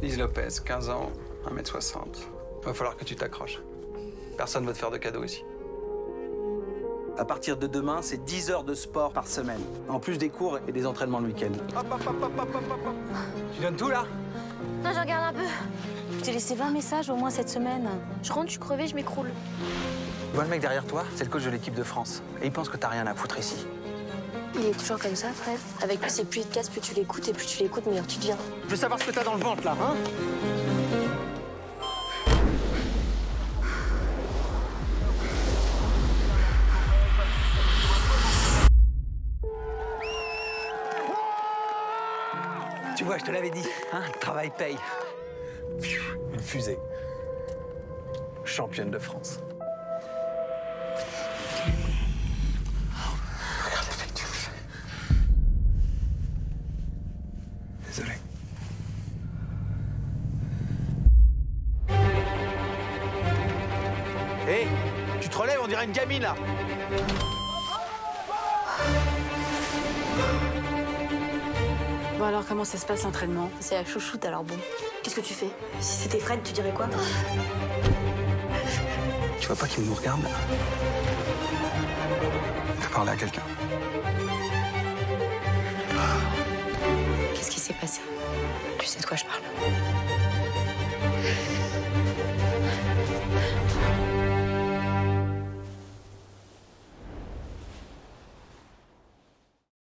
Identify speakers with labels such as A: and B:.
A: Lise Lopez, 15 ans, 1m60. Va falloir que tu t'accroches. Personne va te faire de cadeaux ici.
B: À partir de demain, c'est 10 heures de sport par semaine, en plus des cours et des entraînements le week-end.
A: Tu donnes tout là?
C: Non, je regarde un peu.
D: Je t'ai laissé 20 messages au moins cette semaine.
C: Je rentre, je suis crevée, je m'écroule.
A: Tu vois le mec derrière toi? C'est le coach de l'équipe de France. Et il pense que t'as rien à foutre ici.
C: Il est toujours comme ça, Fred. Avec plus c'est plus il te casse, plus tu l'écoutes, et plus tu l'écoutes, meilleur tu deviens.
B: Je veux savoir ce que t'as dans le ventre, là, hein Tu vois, je te l'avais dit, hein, le travail paye. Une fusée. Championne de France. Désolé. Hé, tu te relèves, on dirait une gamine là.
D: Bon alors comment ça se passe l'entraînement?
C: C'est la chouchoute, alors bon. Qu'est-ce que tu fais? Si c'était Fred, tu dirais quoi?
A: Tu vois pas qu'il nous regarde là? T'as parlé à quelqu'un.
C: Tu sais de quoi je parle